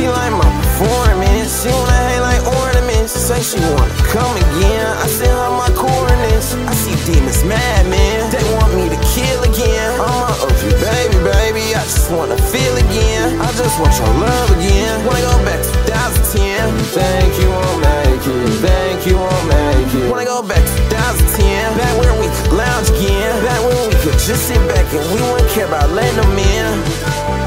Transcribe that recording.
She like my performance. She wanna hang like ornaments. Say she wanna come again. I still have my coordinates. I see demons, madmen. They want me to kill again. I'm a OG baby, baby. I just wanna feel again. I just want your love again. Wanna go back to 2010. Think you won't make it. Think you won't make it. Wanna go back to 2010. Back when we could lounge again. Back when we could just sit back and we wouldn't care about letting them in.